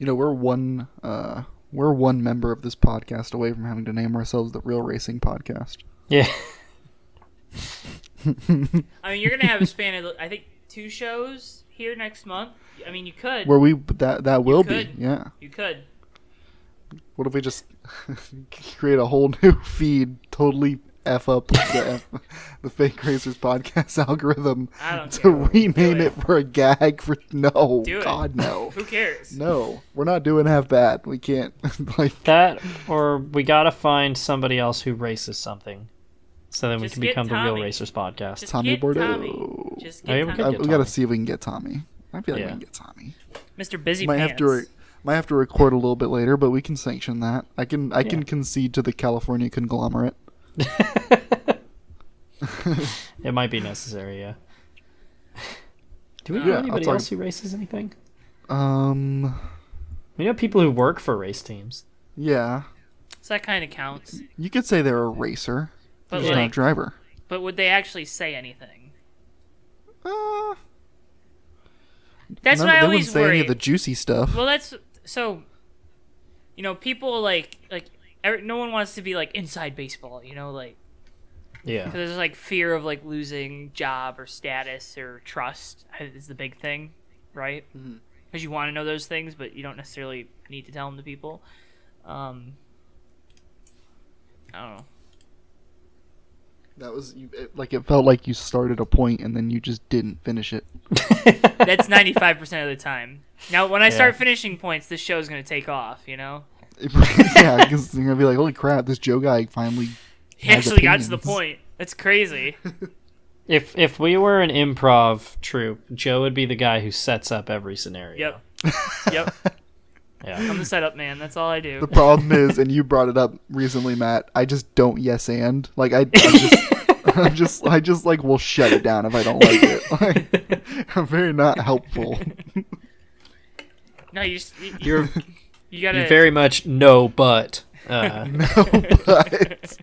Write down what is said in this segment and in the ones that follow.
You know, we're one uh we're one member of this podcast away from having to name ourselves the Real Racing Podcast. Yeah. I mean, you're gonna have a span of I think two shows here next month. I mean, you could. Where we that that will be. Yeah. You could. What if we just create a whole new feed, totally f up the, F, the Fake Racers podcast algorithm to care. rename Do it for a gag? For no, Do it. God no, Who cares? no, we're not doing half bad. We can't like That, or we gotta find somebody else who races something, so then we can get become the Real Racers podcast. Just Tommy Bordeaux. Tommy. Just Oh, get yeah, we Tommy. could we got to see if we can get Tommy. I feel like Yeah. we can get Tommy. Mr. Busy might Pants. have to re- might have to record a little bit later, but we can sanction that. I can I can concede to the California conglomerate. it might be necessary, yeah. Do we know I'll anybody else who races anything? Um, We know people who work for race teams. yeah, So that kind of counts. you could say they're a racer, But just not a driver. but would they actually say anything? Uh, That's none- what I they always say worry. any of the juicy stuff. Well, that's so. You know, people like like every, no one wants to be like inside baseball. You know, like Yeah. 'cause there's like fear of like losing job or status or trust is the big thing, right? Because you want to know those things, but you don't necessarily need to tell them to people. Um, I don't know. That was you, it, like it felt like you started a point and then you just didn't finish it. That's 95% of the time. Now, when I Yeah. start finishing points, this show's going to take off, you know? yeah, because you're gonna be like, "Holy crap, this Joe guy finally." He has actually got to the point. That's crazy. If if we were an improv troupe, Joe would be the guy who sets up every scenario. Yep. Yep. Yeah. I'm the setup man. That's all I do. The problem is, and you brought it up recently, Matt. I just don't yes and like I. I just, I'm just, I just like will shut it down if I don't like it. Like, I'm very not helpful. No, you just you, You're you gotta you're very much no, but. Uh, no, but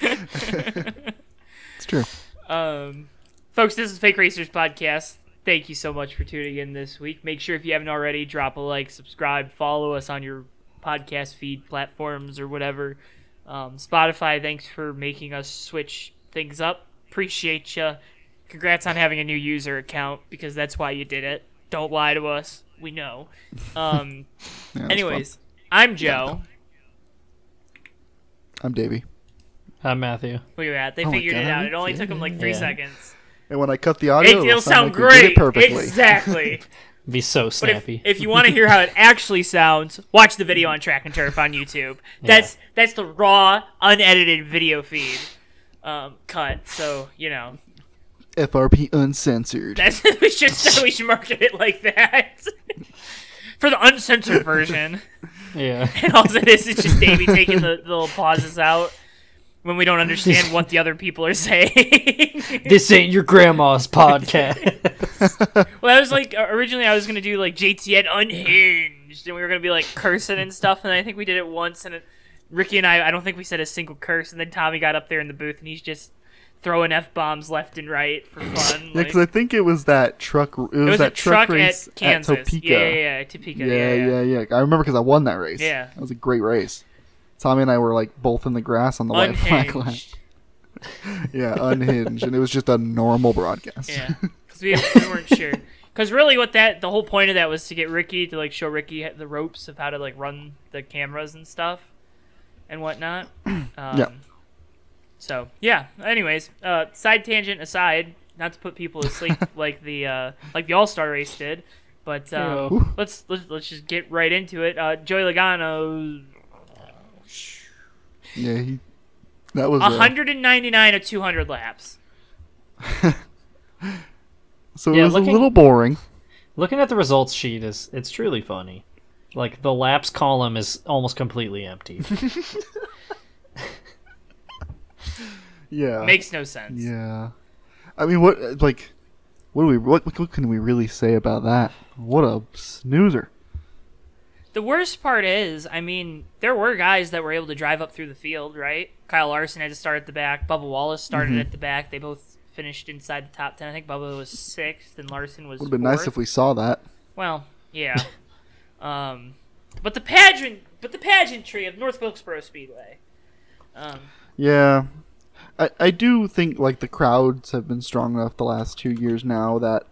it's true. Um, folks, this is Fake Racers podcast. Thank you so much for tuning in this week. Make sure if you haven't already, drop a like, subscribe, follow us on your podcast feed platforms or whatever. Um, Spotify, thanks for making us switch things up. Appreciate you. Congrats on having a new user account because that's why you did it. Don't lie to us. We know. Um, Yeah, it's anyways, I'm Joe. fun. I'm Davey. I'm Matthew. Look at that. They Oh my figured it out. It only took them like three Yeah. seconds. And when I cut the audio, It, it'll sound like great. it perfectly. Exactly. Be so But if, snappy. if you want to hear how it actually sounds, watch the video on Track and Turf on YouTube. That's that's the raw, unedited video feed um, cut. So you know, FRP uncensored. that's we should we should market it like that for the uncensored version. yeah. And all it is is just Davey taking the, the little pauses out when we don't understand what the other people are saying. This ain't your grandma's podcast. Well, I was like uh, originally I was gonna do like JT at unhinged, and we were gonna be like cursing and stuff, and I think we did it once, and it, Ricky and I I don't think we said a single curse, and then Tommy got up there in the booth and he's just throwing f bombs left and right for fun. Yeah, like- because I think it was that truck. It was, it was that a truck race at Kansas. Topeka. Yeah, yeah, yeah, Topeka. yeah, yeah, yeah. I remember because I won that race. Yeah. that was a great race. Tommy and I were like both in the grass on the white flag line. Yeah, unhinged, and it was just a normal broadcast. Yeah, because we, we weren't sure. Because really, what that the whole point of that was to get Ricky to like show Ricky the ropes of how to like run the cameras and stuff and whatnot. Um, Yeah. So yeah. Anyways, uh, side tangent aside, not to put people to sleep like the uh, like the All Star race did, but um, let's, let's let's just get right into it. Uh, Joey Logano, yeah. He, that was uh, 199 of 200 laps. so it Yeah, was looking- a little boring. Looking at the results sheet is it's truly funny. Like the laps column is almost completely empty. Yeah, Makes no sense. yeah. I mean, what like, what do we what what can we really say about that? What a snoozer. The worst part is, I mean, there were guys that were able to drive up through the field, right? Kyle Larson had to start at the back. Bubba Wallace started Mm-hmm. at the back. They both finished inside the top ten. I think Bubba was sixth and Larson was. Would have been nice if we saw that. Well, yeah. Um, but the pageant, but the pageantry of North Wilkesboro Speedway. Um, Yeah. I, I do think like the crowds have been strong enough the last two years now that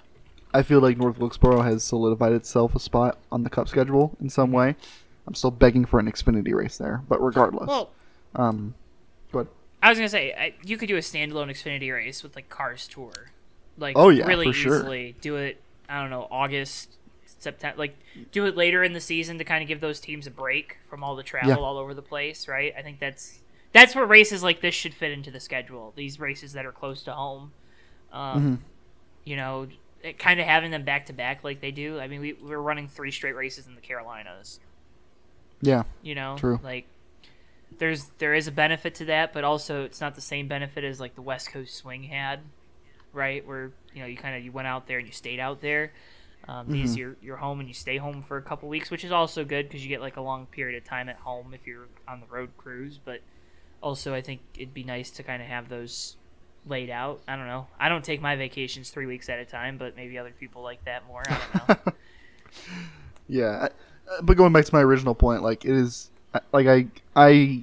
I feel like North Wilkesboro has solidified itself a spot on the cup schedule in some way. I'm still begging for an Xfinity race there, but regardless. well, um go ahead. I was gonna say I, you could do a standalone Xfinity race with like Cars Tour, like Oh, yeah, really for sure. easily. Do it. I don't know August, September. Like do it later in the season to kind of give those teams a break from all the travel Yeah. all over the place, right? I think that's that's where races like this should fit into the schedule. These races that are close to home, um, Mhm. you know, kind of having them back to back like they do. I mean, we we're running three straight races in the Carolinas Yeah. you know True. like there's there is a benefit to that but also it's not the same benefit as like the west coast swing had right where you know you kind of you went out there and you stayed out there um, these Mhm. you're you're home and you stay home for a couple weeks which is also good because you get like a long period of time at home if you're on the road cruise but also i think it'd be nice to kind of have those laid out i don't know i don't take my vacations three weeks at a time but maybe other people like that more i don't know Yeah, uh, but going back to my original point, like it is, like I I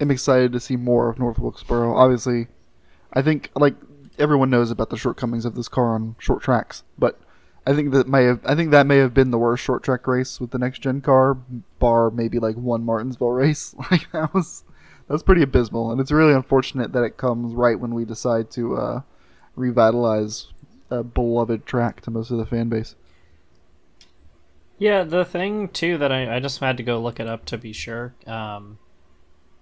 am excited to see more of North Wilkesboro. Obviously, I think like everyone knows about the shortcomings of this car on short tracks, but I think that may have I think that may have been the worst short track race with the next gen car, bar maybe like one Martinsville race. Like that was that was pretty abysmal, and it's really unfortunate that it comes right when we decide to uh, revitalize a beloved track to most of the fan base. Yeah, the thing too that I, I just had to go look it up to be sure, um,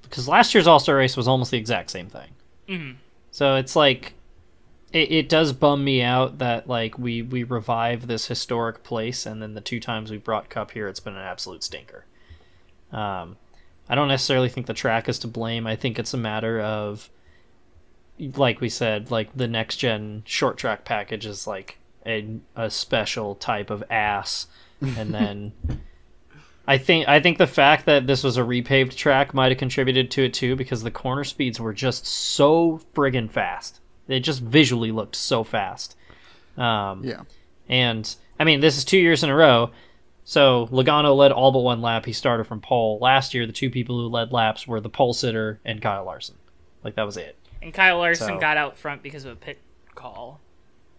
because last year's All Star race was almost the exact same thing. Mhm. So it's like, it, it does bum me out that like we we revive this historic place, and then the two times we brought Cup here, it's been an absolute stinker. Um, I don't necessarily think the track is to blame. I think it's a matter of, like we said, like the next gen short track package is like a a special type of ass, and then. I think I think the fact that this was a repaved track might have contributed to it too, because the corner speeds were just so friggin' fast. They just visually looked so fast. Um, Yeah. and I mean, this is two years in a row. So Logano led all but one lap. He started from pole. Last year, the two people who led laps were the pole sitter and Kyle Larson. Like that was it. and kyle larson So- got out front because of a pit call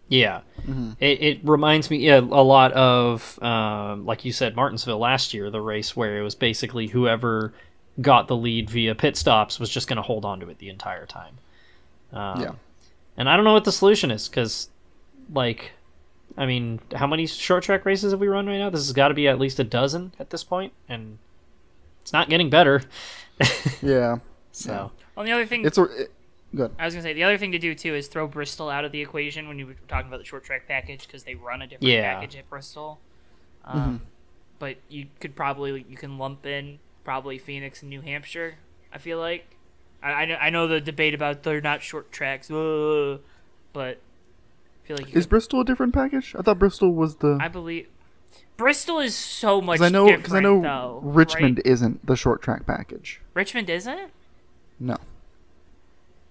Yeah, Mhm. it, it reminds me yeah, a lot of um, like you said, Martinsville last year, the race where it was basically whoever got the lead via pit stops was just going to hold on to it the entire time. Um, Yeah. and I don't know what the solution is because, like, I mean, how many short track races have we run right now? This has got to be at least a dozen at this point, and it's not getting better. Yeah. so well the other thing It's a it, good. I was gonna say the other thing to do too is throw Bristol out of the equation when you were talking about the short track package because they run a different Yeah. package at Bristol. Um, But you could probably you can lump in probably Phoenix and New Hampshire. I feel like I, I, know, I know the debate about they're not short tracks, uh, but I feel like Is could- Bristol a different package? I thought Bristol was the. I believe Bristol is so much I know, because I know though. Richmond right? isn't the short track package. Richmond isn't. No.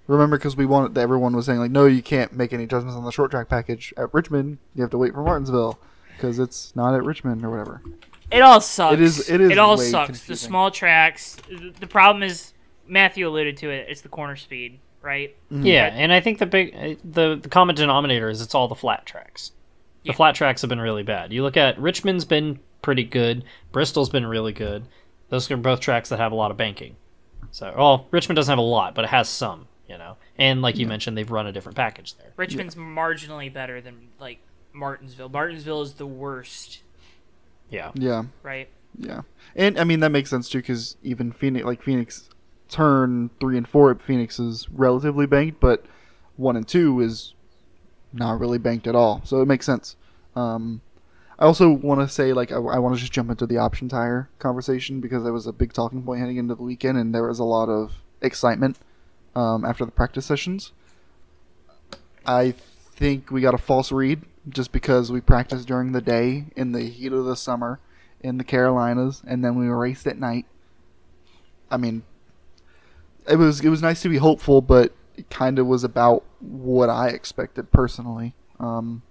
Remember, because we wanted, everyone was saying like, no, you can't make any adjustments on the short track package at Richmond. You have to wait for Martinsville because it's not at Richmond or whatever. It all sucks. It is- it is It all sucks. The small tracks. The problem is Matthew alluded to it. It's the corner speed, right? yeah, and I think the big uh, the the common denominator is it's all the flat tracks. The Yeah. flat tracks have been really bad. You look at Richmond's been pretty good. Bristol's been really good. Those are both tracks that have a lot of banking. So, well, Richmond doesn't have a lot, but it has some, you know. And like you mentioned, they've run a different package there. Richmond's marginally better than like Martinsville. Martinsville is the worst, Yeah. Yeah, right? yeah, and I mean that makes sense too because even Phoenix, like Phoenix, turn three and four at Phoenix is relatively banked, but one and two is not really banked at all. So it makes sense. Um, I also want to say, like, I, I want to just jump into the option tire conversation because it was a big talking point heading into the weekend, and there was a lot of excitement um, after the practice sessions. I think we got a false read just because we practiced during the day in the heat of the summer in the Carolinas, and then we raced at night. I mean, it was it was nice to be hopeful, but it kind of was about what I expected personally. Um,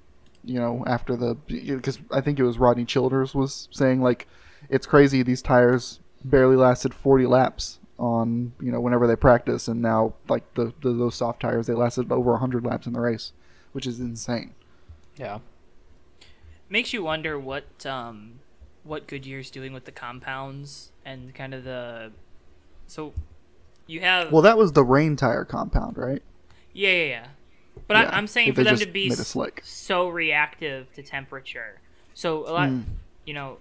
you know, after the because I think it was Rodney Childers was saying like, it's crazy these tires barely lasted 40 laps on you know whenever they practice, and now like the, the those soft tires they lasted over 100 laps in the race, which is insane. Yeah. Makes you wonder what um, what Goodyear's doing with the compounds and kind of the. So, you have Well, that was the rain tire compound, right? yeah yeah yeah, but Yeah, I, I'm saying for them to be made it s- slick. so reactive to temperature. So a lot, Mm. you know,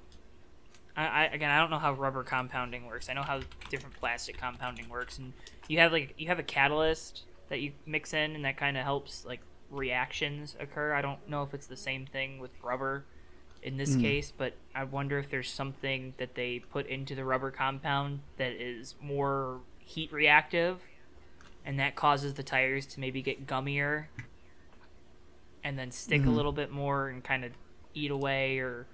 I, I again I don't know how rubber compounding works. I know how different plastic compounding works, and you have like you have a catalyst that you mix in, and that kind of helps like reactions occur. I don't know if it's the same thing with rubber in this Mm. case, but I wonder if there's something that they put into the rubber compound that is more heat reactive, and that causes the tires to maybe get gummier and then stick a Mhm. little bit more and kind of eat away or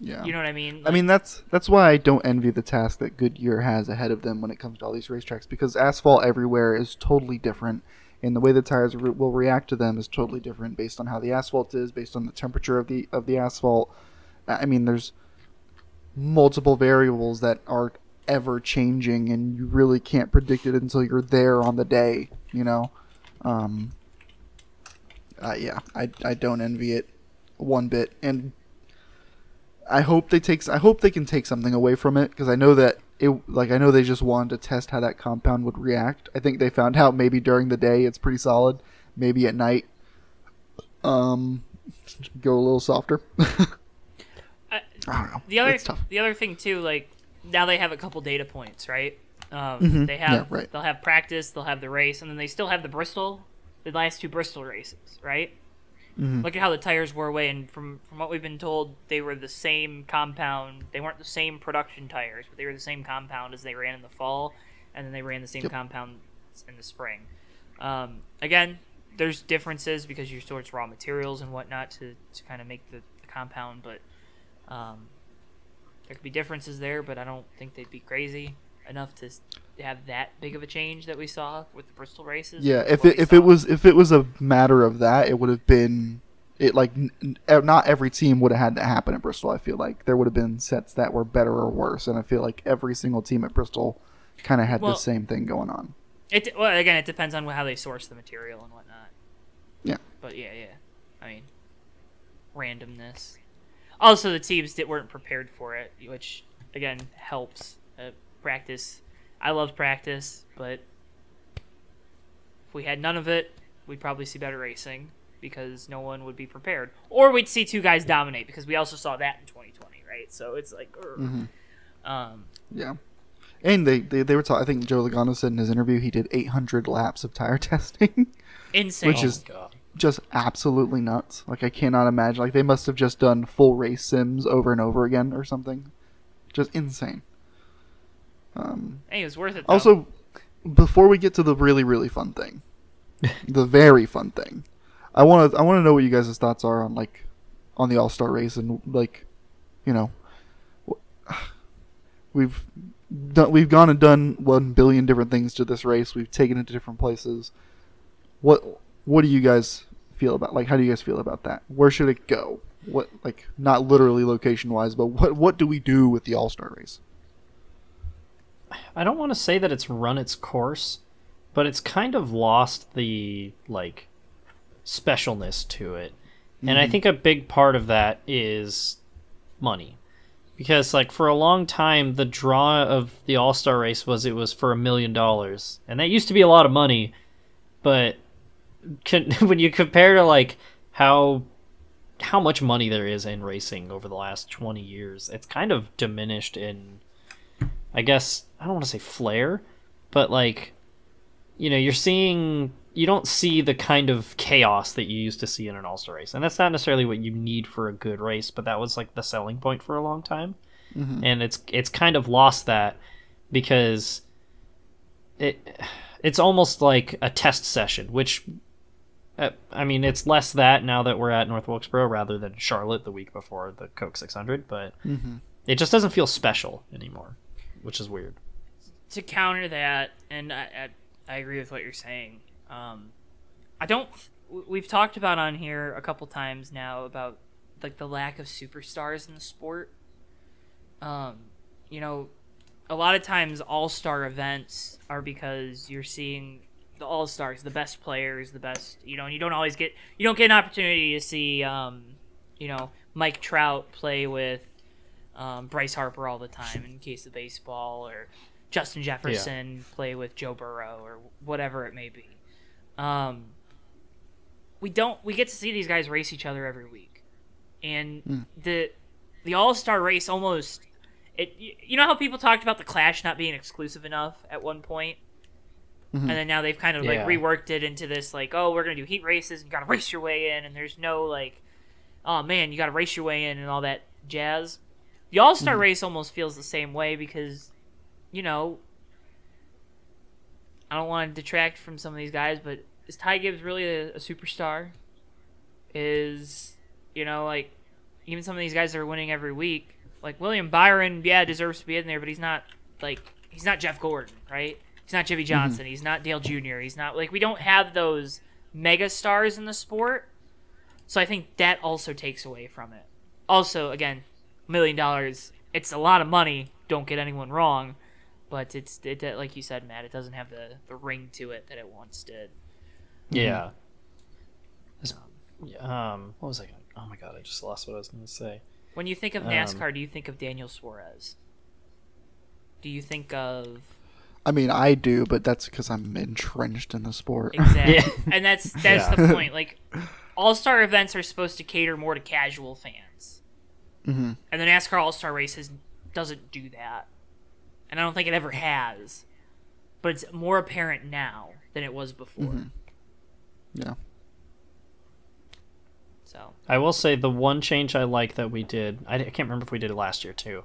Yeah. you know what I mean? I mean that's that's why I don't envy the task that Goodyear has ahead of them when it comes to all these racetracks because asphalt everywhere is totally different, and the way the tires re- will react to them is totally different based on how the asphalt is, based on the temperature of the of the asphalt. I mean, there's multiple variables that are ever changing, and you really can't predict it until you're there on the day. You know, um, uh, yeah, I I don't envy it one bit, and I hope they takes. I hope they can take something away from it because I know that it. Like I know they just wanted to test how that compound would react. I think they found out maybe during the day it's pretty solid. Maybe at night, um, go a little softer. I- I don't know. the other the other thing too, like now they have a couple data points, right? Um, Mhm. They Yeah, have right. they'll have practice, they'll have the race, and then they still have the Bristol, the last two Bristol races, right? Mhm. Look at how the tires wore away, and from from what we've been told, they were the same compound. They weren't the same production tires, but they were the same compound as they ran in the fall, and then they ran the same Yep. compound in the spring. Um, again, there's differences because you source raw materials and whatnot to, to kind of make the, the compound, but um, there could be differences there. But I don't think they'd be crazy enough to have that big of a change that we saw with the Bristol races. Yeah, if it if it was if it was a matter of that, it would have been it like not every team would have had that happen at Bristol. I feel like there would have been sets that were better or worse, and I feel like every single team at Bristol kind of had Well- the same thing going on. It well again, it depends on how they source the material and whatnot. Yeah. But yeah, yeah. I mean, randomness. Also, the teams that weren't prepared for it, which again helps. Uh, practice. I love practice, but if we had none of it, we'd probably see better racing because no one would be prepared, or we'd see two guys dominate because we also saw that in 2020, right? So it's like, ugh. Mhm. um, Yeah. And they, they, they were talking. I think Joe Logano said in his interview he did 800 laps of tire testing, insane. Which is- Oh God. Just absolutely nuts. Like I cannot imagine. Like they must have just done full race sims over and over again or something. Just insane. Um, hey, it was worth it. Though. Also, before we get to the really really fun thing, the very fun thing, I want to I want to know what you guys' thoughts are on like on the All Star race and like, you know, we've done we've gone and done one billion different things to this race. We've taken it to different places. What what do you guys feel about like how do you guys feel about that? Where should it go? What like not literally location wise, but what what do we do with the All Star race? I don't want to say that it's run its course, but it's kind of lost the like specialness to it. And I mm-hmm. think a big part of that is money. Because like for a long time the draw of the All-Star race was it was for a million dollars. And that used to be a lot of money, but can, when you compare to like how how much money there is in racing over the last 20 years, it's kind of diminished in I guess I don't want to say flair, but like you know, you're seeing you don't see the kind of chaos that you used to see in an all-star race. And that's not necessarily what you need for a good race, but that was like the selling point for a long time. Mhm. And it's it's kind of lost that because it it's almost like a test session, which I mean, it's less that now that we're at North Wilkesboro rather than Charlotte the week before the Coke 600, but Mm-hmm. it just doesn't feel special anymore, which is weird. to counter that, and I, I, I agree with what you're saying. Um, I don't. we've talked about on here a couple times now about like the lack of superstars in the sport. Um, you know, a lot of times all star events are because you're seeing the all stars, the best players, the best. You know, and you don't always get you don't get an opportunity to see, um, you know, Mike Trout play with um, Bryce Harper all the time in case of baseball, or Justin Jefferson play with Joe Burrow, or whatever it may be. Um, we don't we get to see these guys race each other every week, and the the All Star race almost it. You know how people talked about the Clash not being exclusive enough at one point, Mm-hmm. and then now they've kind of like Yeah. reworked it into this like, oh, we're gonna do heat races and you gotta race your way in, and there's no like, oh man, you gotta race your way in and all that jazz. The All Star mm-hmm. race almost feels the same way because, you know, I don't want to detract from some of these guys, but is Ty Gibbs really a, a superstar? Is you know like even some of these guys that are winning every week, like William Byron, yeah, deserves to be in there, but he's not like he's not Jeff Gordon, right? He's not Jimmie Johnson. He's not Dale Jr. He's not like we don't have those mega stars in the sport. So I think that also takes away from it. Also, again, million dollars. It's a lot of money. Don't get anyone wrong, but it's it, like you said, Matt. It doesn't have the the ring to it that it once did. Yeah. This- Um, what was I? Gonna, oh my god, I just lost what I was going to say. When you think of Um, NASCAR, do you think of Daniel Suarez? Do you think of I mean, I do, but that's because I'm entrenched in the sport. exactly? Yeah. And that's that's Yeah. the point. Like, All Star events are supposed to cater more to casual fans, hmm and the NASCAR All Star races doesn't do that. And I don't think it ever has, but it's more apparent now than it was before. Mhm. Yeah. So I will say the one change I like that we did. I, I can't remember if we did it last year too.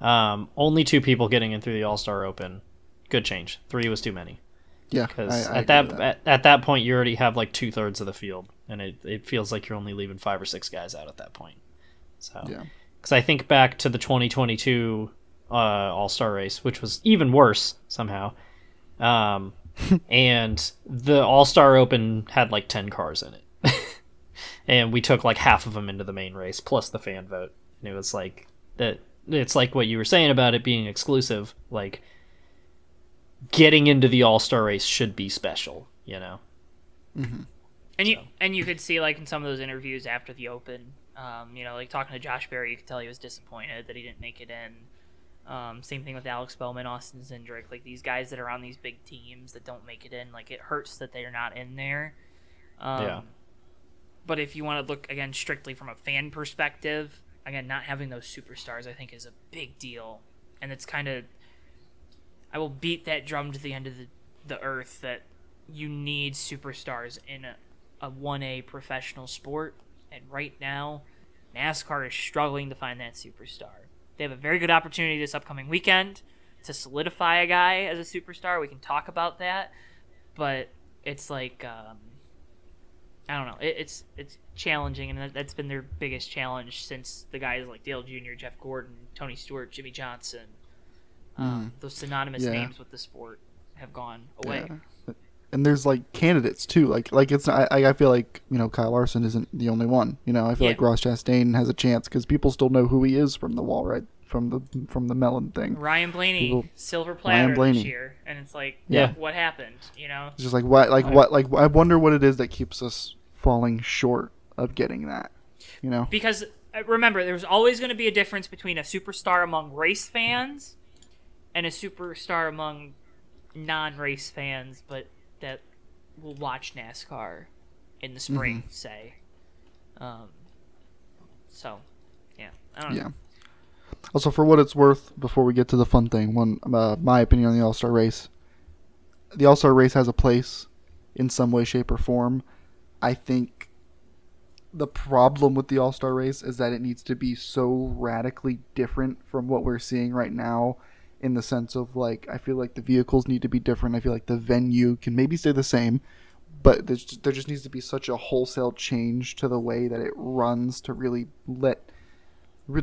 Um, only two people getting in through the All Star Open. Good change. Three was too many. Yeah. Because at agree that, At, at that point, you already have like two thirds of the field, and it, it feels like you're only leaving five or six guys out at that point. So, Yeah. because I think back to the 2022 uh, All Star race, which was even worse somehow. Um, and the All Star Open had like 10 cars in it. and we took like half of them into the main race, plus the fan vote. And it was like that. It's like what you were saying about it being exclusive. Like, getting into the All Star race should be special, you know? And you and you could see like in some of those interviews after the Open, um, you know, like talking to Josh Berry, you could tell he was disappointed that he didn't make it in. Um, same thing with Alex Bowman, Austin Cindric, like these guys that are on these big teams that don't make it in. Like it hurts that they're not in there. Um, Yeah. But if you want to look again strictly from a fan perspective, again, not having those superstars, I think, is a big deal, and it's kind of. I will beat that drum to the end of the, the earth that you need superstars in a, a 1A professional sport. And right now, NASCAR is struggling to find that superstar. They have a very good opportunity this upcoming weekend to solidify a guy as a superstar. We can talk about that. But it's like, um, I don't know. It, it's it's challenging, and that, that's been their biggest challenge since the guys like Dale Jr., Jeff Gordon, Tony Stewart, Jimmie Johnson, um, those synonymous Yeah. names with the sport have gone away. Yeah. And there's like candidates too. Like like it's I I feel like you know Kyle Larson isn't the only one. You know I feel Yeah. like Ross Chastain has a chance because people still know who he is from the wall right from the from the melon thing. Ryan Blaney, People- silver platter Blaney. this year, and it's like, Yeah. what happened? You know, It's just like what like what like I wonder what it is that keeps us falling short of getting that. You know. because uh, remember, there's always going to be a difference between a superstar among race fans and a superstar among non-race fans, but that will watch NASCAR in the spring, Mm-hmm. say. Um, so, yeah, I don't know. Yeah. Also, for what it's worth, before we get to the fun thing, one uh, my opinion on the All Star race. The All Star race has a place, in some way, shape, or form. I think the problem with the All Star race is that it needs to be so radically different from what we're seeing right now, in the sense of like I feel like the vehicles need to be different. I feel like the venue can maybe stay the same, but just, there just needs to be such a wholesale change to the way that it runs to really let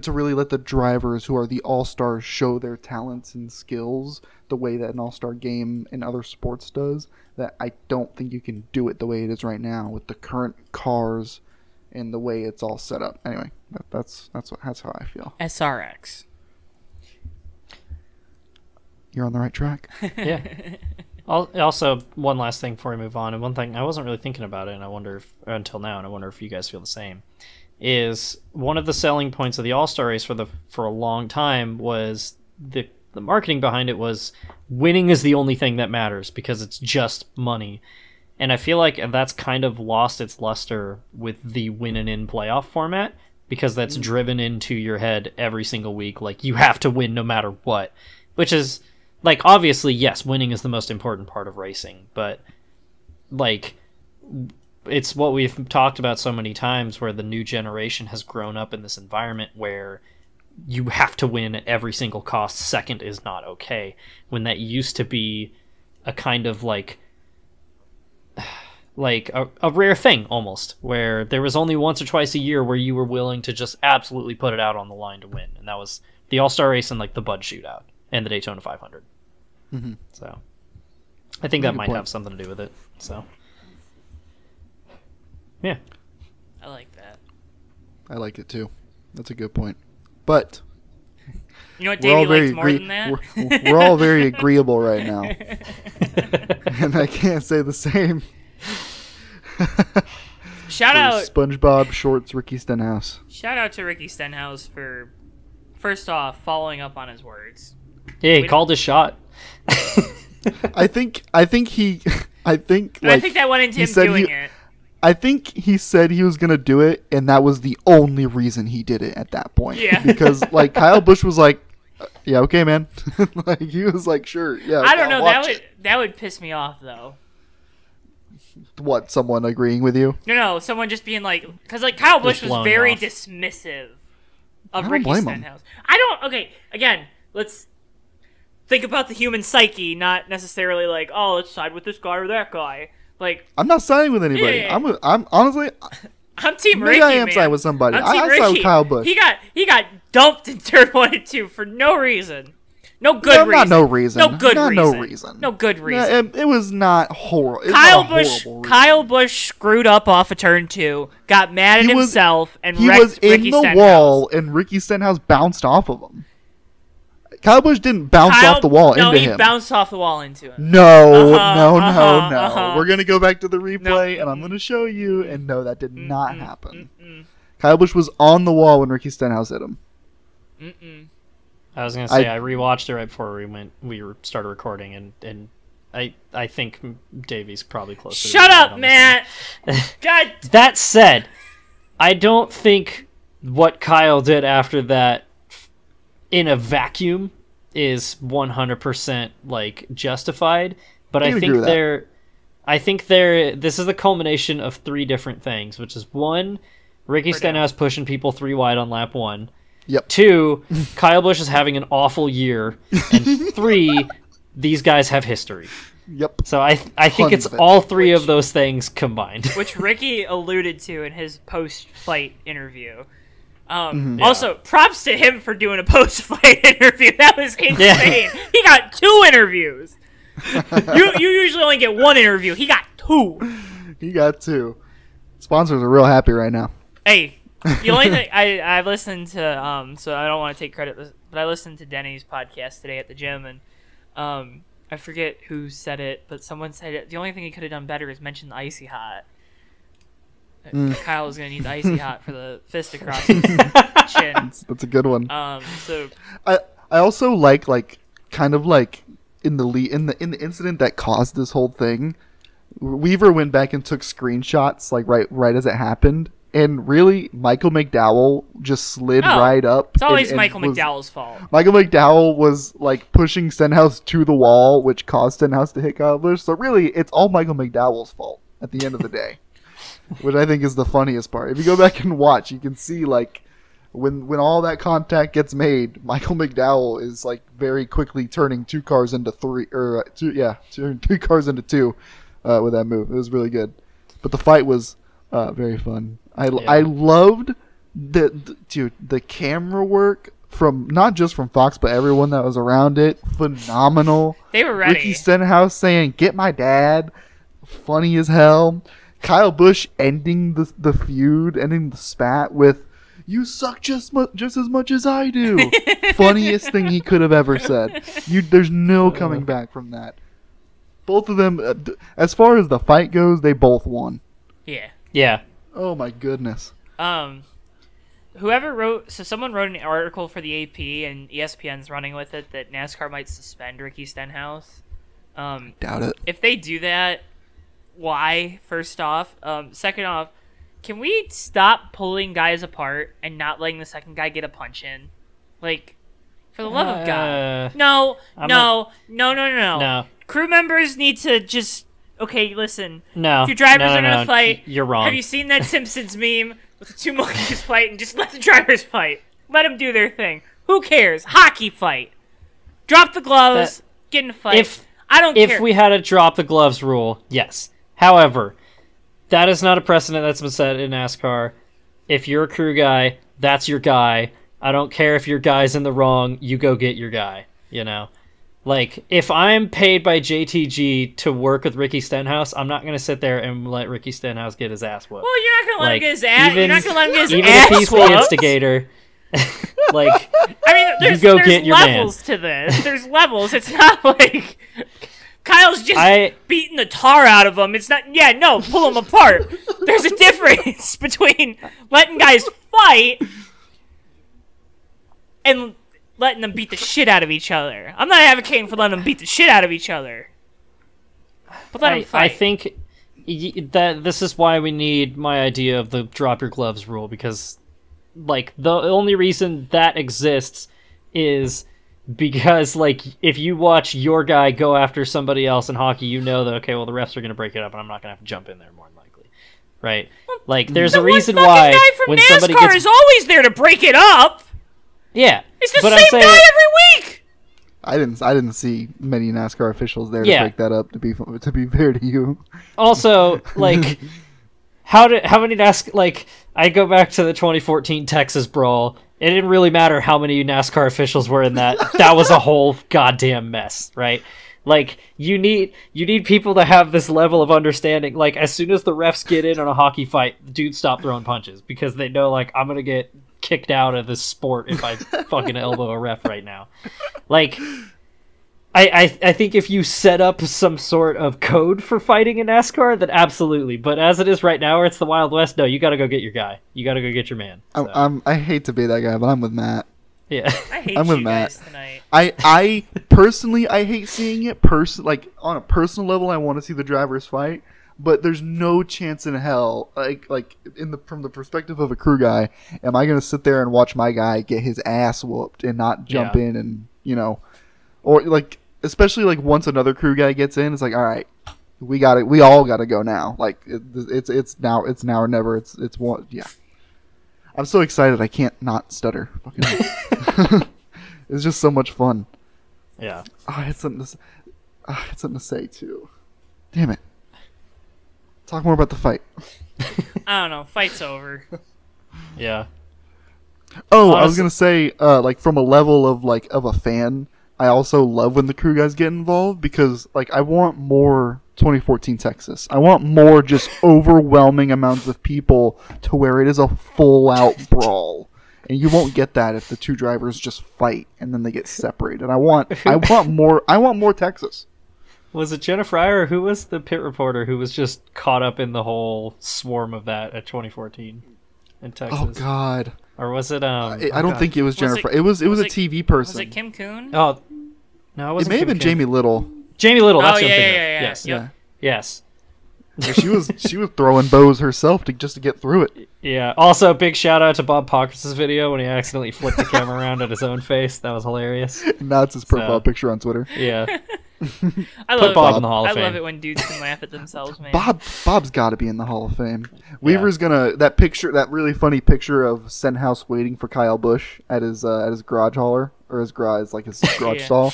to really let the drivers who are the all stars show their talents and skills the way that an all star game in other sports does. That I don't think you can do it the way it is right now with the current cars and the way it's all set up. Anyway, that, that's that's what that's how I feel. SRX. You're on the right track. yeah. Al- Also, one last thing before we move on, and one thing I wasn't really thinking about it, and I wonder if until now, and I wonder if you guys feel the same, is one of the selling points of the All Star race for the for a long time was the the marketing behind it was winning is the only thing that matters because it's just money, and I feel like that's kind of lost its luster with the win and in playoff format because that's mm. driven into your head every single week, like you have to win no matter what, which is like obviously yes winning is the most important part of racing but like it's what we've talked about so many times where the new generation has grown up in this environment where you have to win at every single cost. Second is not okay. When that used to be a kind of like like a, a rare thing almost where there was only once or twice a year where you were willing to just absolutely put it out on the line to win. And that was the all-star race and like the bud shootout and the daytona 500 Mhm. so I think that might point. have something to do with it. So yeah, I like that. I like it too. That's a good point. But You know what we're all Davey very likes more agree- than that? we're, we're all very agreeable right now, and I can't say the same. Shout for out SpongeBob Shorts Ricky Stenhouse. shout out to Ricky Stenhouse for first off following up on his words. yeah, he We- called his shot. I think I think he I think like I think that went into he him said doing he- it. I think he said he was gonna do it, and that was the only reason he did it at that point. Yeah. because like Kyle Busch was like, "Uh, "Yeah, okay, man." like he was like, "Sure, yeah." I don't I'll know. That would it." that would piss me off though. what someone agreeing with you. No, no, someone just being like, because like Kyle Busch Just was very off. dismissive I of don't Ricky blame him. I don't. Okay, again, let's think about the human psyche, not necessarily like, oh, let's side with this guy or that guy. Like, I'm not siding with anybody. Yeah, yeah, I'm I'm honestly I'm Team Maybe Ricky. I am man. siding with somebody. I'm I- Team I Ricky. side with Kyle Busch. He got he got dumped in turn one and two for no reason. No good No, reason. not no reason. No good Not reason. no reason. No good reason. it, it was not horrible. Kyle Busch Kyle Busch screwed up off of turn two, got mad at He was- himself, and He wrecked was in Ricky the Stenhouse. wall, and Ricky Stenhouse bounced off of him. Kyle Busch didn't bounce Kyle- off the wall no, into him. No, he bounced off the wall into him. No, Uh-huh, no, no, uh-huh, no. uh-huh. We're gonna go back to the replay, No. and I'm gonna show you. And no, that did not Mm-mm, happen. Mm-mm, Kyle Busch was on the wall when Ricky Stenhouse hit him. mm-mm. I was gonna say I, I- rewatched it right before we went we started recording and and I I think Davey's probably closer. Shut being up, on this one. Matt. God. That said, I don't think what Kyle did after that f- in a vacuum is 100% like justified, but I I, can agree think with that. there I think there this is the culmination of three different things, which is one Ricky down. Stenhouse pushing people 3 wide on lap 1. Yep. Two, Kyle Busch is having an awful year, and three, these guys have history. Yep. So I I think it's all three of those things combined. which Ricky alluded to in his post-fight interview. Um, Mm-hmm. Yeah. Also, props to him for doing a post-fight interview. That was insane. He got two interviews. you you usually only get one interview. He got two. He got two. Sponsors are real happy right now. Hey, the only thing I I listened to um so I don't want to take credit, but I listened to Denny's podcast today at the gym and um I forget who said it, but someone said it. The only thing he could have done better is mention the icy hot. Mm. Kyle was gonna need the icy hot for the fist across his chin. That's a good one. Um, so I I also like like kind of like in the le- in the in the incident that caused this whole thing. Weaver went back and took screenshots like right right as it happened, and really Michael McDowell just slid Oh, right up. it's always and- and Michael was- McDowell's fault. Michael McDowell was like pushing Stenhouse to the wall, which caused Stenhouse to hit Kyle Busch. So really, it's all Michael McDowell's fault at the end of the day, which I think is the funniest part. If you go back and watch, you can see like when when all that contact gets made, Michael McDowell is like very quickly turning two cars into three or uh, two, yeah, two, two cars into two uh, with that move. It was really good, but the fight was uh, very fun. I Yeah. I loved the, the dude, the camera work from not just from Fox but everyone that was around it, phenomenal. They were ready. Ricky Stenhouse saying "Get my dad," funny as hell. Kyle Busch ending the the feud, ending the spat with "You suck just mu- just as much as I do." Funniest thing he could have ever said. You, there's no coming back from that. Both of them, uh, d- as far as the fight goes, they both won. yeah. Yeah. Oh my goodness. Um, whoever wrote, so someone wrote an article for the AP, and ESPN's running with it that NASCAR might suspend Ricky Stenhouse. Um, Doubt it. if they do that, why? First off, um, second off, can we stop pulling guys apart and not letting the second guy get a punch in? Like, for the love of God, Uh, no, no, no, no, no, no. No. Crew members need to just okay. Listen, No. if your drivers no, no, are gonna no. fight, You're wrong. have you seen that Simpsons meme with the two monkeys fight and just let the drivers fight? Let them do their thing. Who cares? Hockey fight. Drop the gloves. That- get in a fight. if- I don't if care. we had a drop the gloves rule, yes. However, that is not a precedent that's been set in NASCAR. If you're a crew guy, that's your guy. I don't care if your guy's in the wrong, you go get your guy, you know? Like, if I'm paid by JTG to work with Ricky Stenhouse, I'm not going to sit there and let Ricky Stenhouse get his ass whooped. well, you're not gonna let like, him get his ass. even, you're not gonna let him get his even ass if he's the instigator, like, I mean, there's, go there's get your man. levels to this. There's levels. It's not like Kyle's just I beating the tar out of him. It's not. Yeah, no, pull them apart. There's a difference between letting guys fight and letting them beat the shit out of each other. I'm not advocating for letting them beat the shit out of each other, but let them I, fight. I think that this is why we need my idea of the drop your gloves rule because like the only reason that exists is because like if you watch your guy go after somebody else in hockey you know that okay well the refs are going to break it up and I'm not going to have to jump in there more than likely right like there's the a reason why guy from when NASCAR somebody gets is always there to break it up. yeah It's the but same saying- guy every week. I didn't. I didn't see many NASCAR officials there Yeah. to break that up. To be to be fair to you, also like how did how many NASCAR like I go back to the 2014 Texas brawl. It didn't really matter how many NASCAR officials were in that. that was a whole goddamn mess, right? Like you need you need people to have this level of understanding. Like as soon as the refs get in on a hockey fight, dudes stop throwing punches because they know like I'm gonna get kicked out of this sport if I fucking elbow a ref right now. Like I, I I think if you set up some sort of code for fighting in NASCAR, then absolutely. But as it is right now, where it's the Wild West, no, you got to go get your guy. You got to go get your man. I'm, So, I'm. I hate to be that guy, but I'm with Matt. yeah, I hate I'm with you Matt. guys tonight. I I personally I hate seeing it. Person like on a personal level, I want to see the drivers fight, but there's no chance in hell. Like like in the from the perspective of a crew guy, am I gonna sit there and watch my guy get his ass whooped and not jump Yeah. in and you know, or like especially like once another crew guy gets in, it's like all right. We got it. We all got to go now. Like it, it's it's now. It's now or never. It's it's one. Yeah. I'm so excited. I can't not stutter. Fucking- it's just so much fun. yeah. Oh, I had something to, oh, I had something to say too. Damn it. Talk more about the fight. I don't know. Fight's over. Yeah. Oh, I was gonna say, uh, like from a level of like of a fan, I also love when the crew guys get involved because like I want more 2014 Texas. I want more just overwhelming amounts of people to where it is a full out brawl. And you won't get that if the two drivers just fight and then they get separated. I want I want more I want more Texas. Was it Jenna Fryer or who was the pit reporter who was just caught up in the whole swarm of that at 2014 in oh, Texas? Oh god. Or was it um? I, oh, I don't God. think it was Was Jennifer. it- It, was it was, was a it- TV person. Was it Kim Coon? Oh, no, it it wasn't. may have been Kim. Jamie Little. Jamie Little. That's Oh, who I'm yeah, yeah, yeah, Yes. yeah. Yeah. Yes. Yeah, she was she was throwing bows herself to just to get through it. Yeah. Also, big shout out to Bob Pockrass' video when he accidentally flipped the camera around at his own face. That was hilarious. And now it's his profile So- picture on Twitter. Yeah. I love Bob it. in the Hall of I Fame. love it when dudes can laugh at themselves, man. Bob Bob's got to be in the Hall of Fame. Weaver's gonna that picture that really funny picture of Stenhouse waiting for Kyle Busch at his uh, at his garage hauler or his garage like his garage Yeah. stall.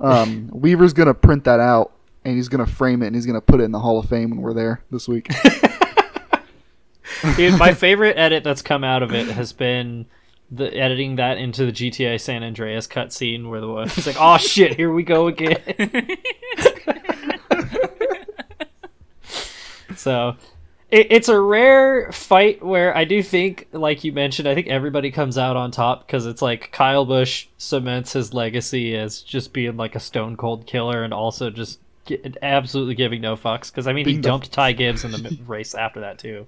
Um, Weaver's gonna print that out and he's gonna frame it and he's gonna put it in the Hall of Fame when we're there this week. Dude, my favorite edit that's come out of it has been the editing that into the GTA San Andreas cutscene where the one he's like, "Oh shit, here we go again." so, it, it's a rare fight where I do think, like you mentioned, I think everybody comes out on top because it's like Kyle Busch cements his legacy as just being like a stone cold killer and also just absolutely giving no fucks. Because I mean, he Being the- dumped Ty Gibbs in the race after that too.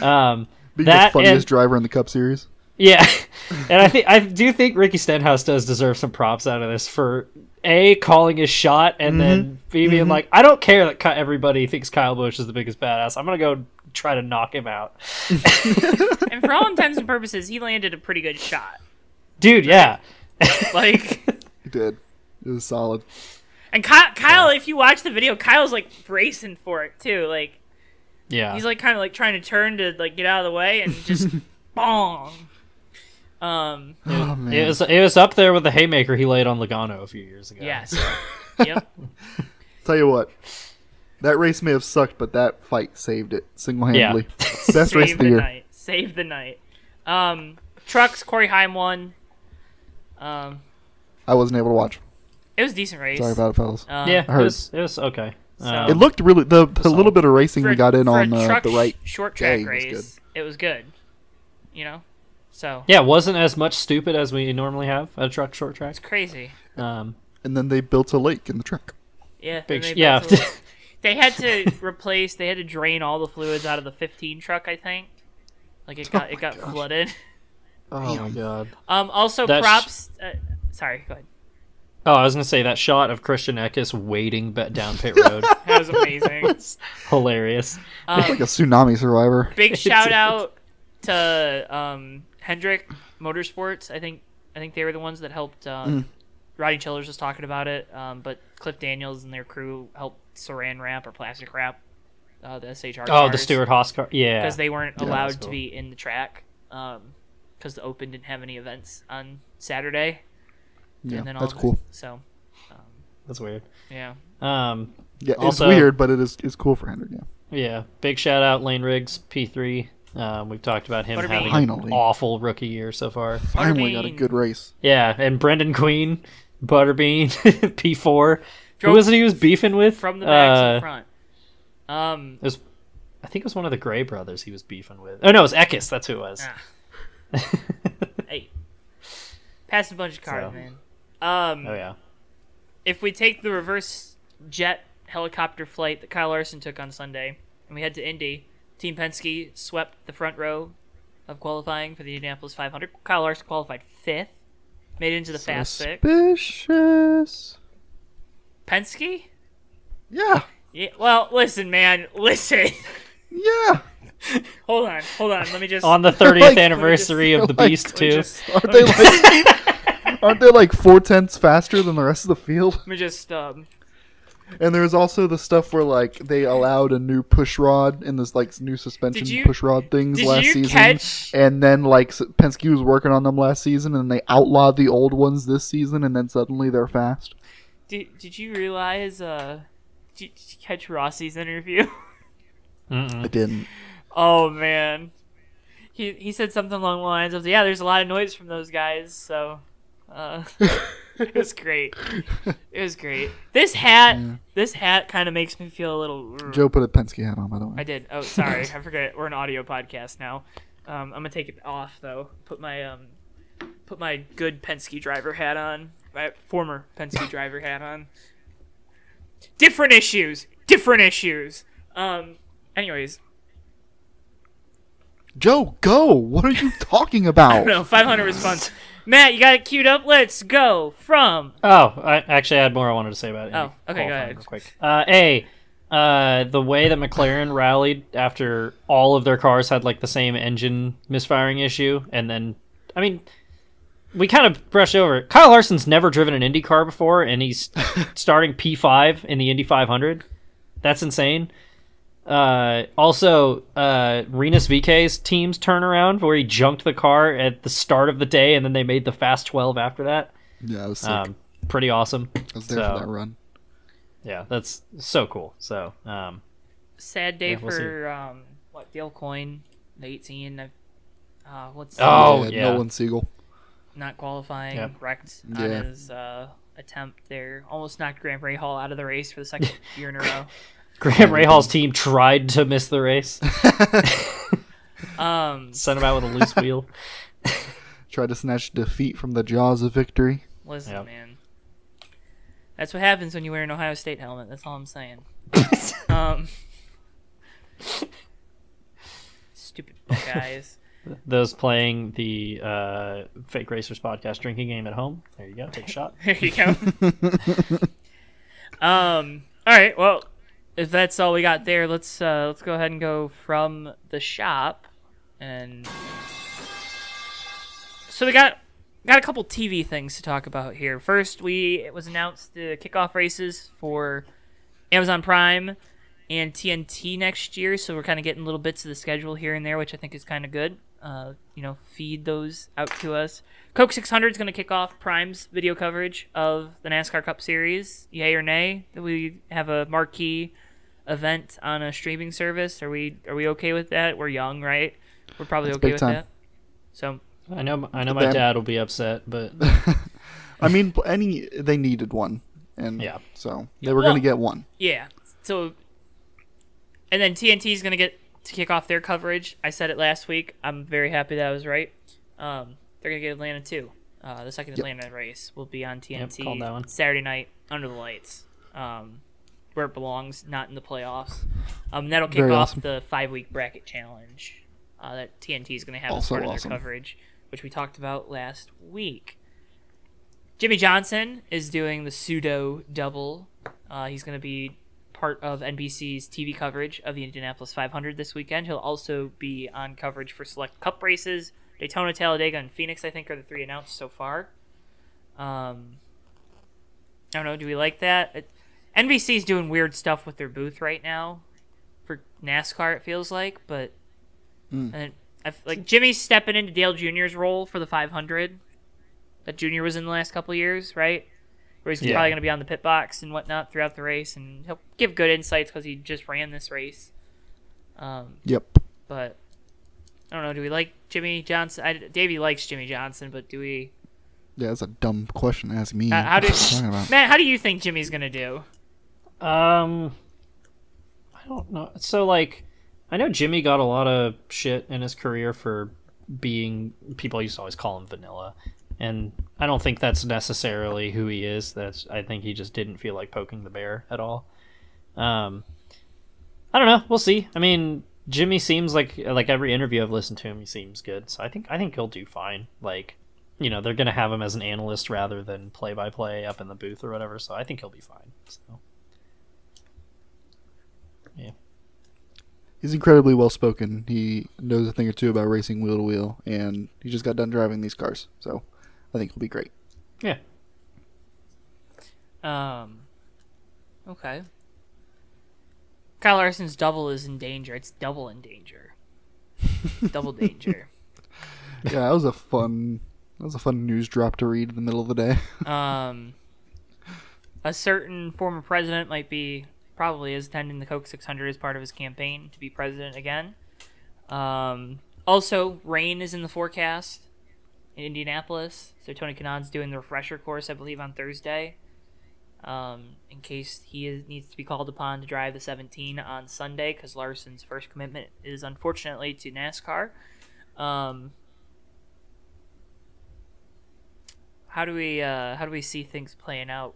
Um, Being that the funniest and- driver in the Cup Series. Yeah, and I think I do think Ricky Stenhouse does deserve some props out of this for a calling his shot and mm-hmm. then b being mm-hmm. like, I don't care that everybody thinks Kyle Busch is the biggest badass. I'm gonna go try to knock him out, and for all intents and purposes, he landed a pretty good shot. dude. Yeah, Like, He did. It was solid. and Kyle, Kyle, if you watch the video, Kyle's like bracing for it too. Like, yeah. he's like kind of like trying to turn to like get out of the way and just bong. Um. Oh it was it was up there with the haymaker he laid on Logano a few years ago. Yes. yep. Tell you what, that race may have sucked, but that fight saved it single handedly. Best race Save of the the year. night. Save the night. Um. Trucks. Corey Heim won. Um. I wasn't able to watch. It was a decent race. Sorry about it, fellas. Um, yeah. It heard. was it was okay. So- Um, it looked really the, the little bit of racing for- we got in for a on uh, the right. sh- short day track was race. It was good. You know. So yeah, it wasn't as much stupid as we normally have at a truck short track. it's crazy. Um, And then they built a lake in the truck. Yeah. big and sh- they yeah. a- They had to replace. They had to drain all the fluids out of the 15 truck. I think. Like it got Oh it got gosh. flooded. oh my god. Um. Also, That sh- props. uh, sorry. Go ahead. Oh, I was gonna say that shot of Christian Eckes wading down pit road, That was amazing. hilarious. like Um, a tsunami survivor. big shout out to um, Hendrick Motorsports. I think I think they were the ones that helped. Um, Mm. Rodney Childers was talking about it, um, but Cliff Daniels and their crew helped Saran wrap or plastic wrap uh, the SHR. Oh, the Stewart-Haas car. Yeah, because they weren't Yeah, allowed that's to be in the track because the Open didn't have any events on Saturday. Yeah, and then that's the- cool. So um, that's weird. yeah, Um, Yeah, it's Also- weird, but it is it's cool for Hendrick. Yeah. yeah, big shout out Lane Riggs P3. Um, we've talked about him Butterbean. having an awful rookie year so far. Finally got a good race. Yeah, and Brenden Queen, Butterbean, P4. Who was it he was beefing with? from the back to Uh, the front. Um, It was, I think it was one of the Gray brothers he was beefing with. Oh no, it was Eckes. That's who it was. ah, hey, passed a bunch of cars, So. man. Um, oh yeah. if we take the reverse jet helicopter flight that Kyle Larson took on Sunday, and we head to Indy, Team Penske swept the front row of qualifying for the Indianapolis 500. Kyle Larson qualified fifth, made it into the fast six. Suspicious. Penske? Yeah. Yeah. Well, listen, man, listen. Yeah. hold on, hold on. Let me just. On the 30th Like- anniversary of the like- Beast let me too. just- Aren't they like aren't they like four tenths faster than the rest of the field? Let me just. Um, And there's also the stuff where like they allowed a new push rod in this like new suspension you- push rod things did last you season. catch? And then like S- Penske was working on them last season, and they outlawed the old ones this season, and then suddenly they're fast. Did, did you realize? Uh, did, did you catch Rossi's interview? Mm-mm. I didn't. oh man, he he said something along the lines of, "Yeah, there's a lot of noise from those guys." So, uh, it was great. It was great. This hat, Yeah. this hat kind of makes me feel a little. Joe put a Penske hat on, by the way. I did. Oh, sorry, I forget. We're an audio podcast now. Um, I'm gonna take it off though. Put my um, put my good Penske driver hat on. My former Penske driver hat on. Different issues. Different issues. Um. Anyways, Joe, go! What are you talking I about? don't know. 500 response. Matt, you got it queued up. Let's go from. Oh, I actually had more I wanted to say about it. Oh, okay, go ahead. Real quick. Uh, a, uh, the way that McLaren rallied after all of their cars had like the same engine misfiring issue, and then, I mean, we kind of brushed over. it. Kyle Larson's never driven an Indy car before, and he's starting P5 in the Indy 500. That's insane. Uh, also, uh, Rinus VeeKay's team's turnaround where he junked the car at the start of the day, and then they made the Fast 12 after that. Yeah, I was sick. Um, pretty awesome. I was there so- for that run. Yeah, that's so cool. So, um, Sad day Yeah, we'll see. for um, what Dale Coyne. the 18. Uh, what's Oh, yeah. Nolan Siegel. not qualifying, Yep. wrecked Yeah. on his uh, attempt there. Almost knocked Graham Rahal out of the race for the second year in a row. Graham Rahal's team tried to miss the race. Um, Sent him out with a loose wheel. Tried to snatch defeat from the jaws of victory. listen, Yep. man. That's what happens when you wear an Ohio State helmet. That's all I'm saying. um, stupid guys. Those playing the uh, Fake Racers podcast drinking game at home. There you go. Take a shot. There you go. um. All right. Well, if that's all we got there, let's uh, let's go ahead and go from the shop, and so we got got a couple TV things to talk about here. First, we it was announced the kickoff races for Amazon Prime and TNT next year, so we're kind of getting little bits of the schedule here and there, which I think is kind of good. Uh, you know, feed those out to us. Coke 600 is going to kick off Prime's video coverage of the NASCAR Cup Series. Yay or nay? We have a marquee event on a streaming service. Are we are we okay with that? We're young, right? We're probably That's okay with time. that. So I know. I know my dad will be upset, but I mean, any they needed one, and Yeah. so they were Well- gonna get one. Yeah. So, and then TNT is going to get to kick off their coverage. I said it last week. I'm very happy that I was right. Um, they're going to get Atlanta too. Uh, the second Yep. Atlanta race will be on TNT called that one. Saturday night under the lights, um, where it belongs, not in the playoffs. Um, that'll kick Very off awesome. the five week bracket challenge uh, that TNT is going to have as part of awesome. their coverage, which we talked about last week. Jimmie Johnson is doing the pseudo double. Uh, he's going to be part of NBC's TV coverage of the Indianapolis 500 this weekend. He'll also be on coverage for select Cup races. Daytona, Talladega, and Phoenix, I think, are the three announced so far. Um, I don't know. Do we like that? It, NBC's doing weird stuff with their booth right now for NASCAR. It feels like, but Mm. and I like Jimmie's stepping into Dale Jr.'s role for the 500 that Junior was in the last couple of years, right? Where he's Yeah. probably going to be on the pit box and whatnot throughout the race, and he'll give good insights because he just ran this race. Um, Yep. but I don't know. Do we like Jimmie Johnson? I, Davey likes Jimmie Johnson, but do we? Yeah, that's a dumb question to ask me. Uh, how do What are you talking about? Matt? How do you think Jimmie's going to do? Um, I don't know. So like, I know Jimmie got a lot of shit in his career for being. People used to always call him vanilla, and I don't think that's necessarily who he is. That's I think he just didn't feel like poking the bear at all. Um, I don't know. We'll see. I mean, Jimmie seems like like every interview I've listened to him, he seems good. So I think I think he'll do fine. Like. You know they're gonna have him as an analyst rather than play by play up in the booth or whatever, so I think he'll be fine. So. He's incredibly well spoken. He knows a thing or two about racing wheel to wheel, and he just got done driving these cars. So I think he'll be great. Yeah. Um. Okay. Kyle Larson's double is in danger. It's double in danger. double danger. Yeah, that was a fun. That was a fun news drop to read in the middle of the day. Um, a certain former president might be probably is attending the Coke 600 as part of his campaign to be president again. Um, also, rain is in the forecast in Indianapolis, so Tony Kanaan's doing the refresher course, I believe, on Thursday. Um, in case he is, needs to be called upon to drive the 17 on Sunday, because Larson's first commitment is unfortunately to NASCAR. Um, how do we uh, how do we see things playing out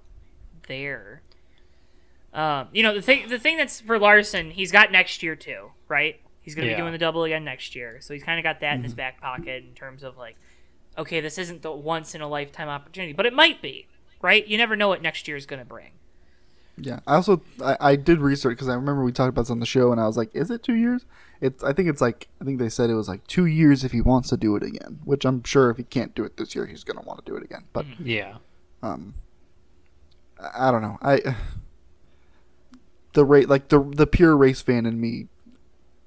there? Um, you know the thing the thing that's for Larson, he's got next year too, right? He's gonna Yeah. be doing the double again next year, so he's kind of got that in his back pocket in terms of like, okay, this isn't the once in a lifetime opportunity, but it might be, right? You never know what next year is gonna bring. Yeah, I also I, I did research because I remember we talked about this on the show, and I was like, "Is it two years?" It's I think it's like I think they said it was like two years if he wants to do it again. Which I'm sure if he can't do it this year, he's gonna want to do it again. But Yeah. um, I, I don't know. I the rate like the the pure race fan in me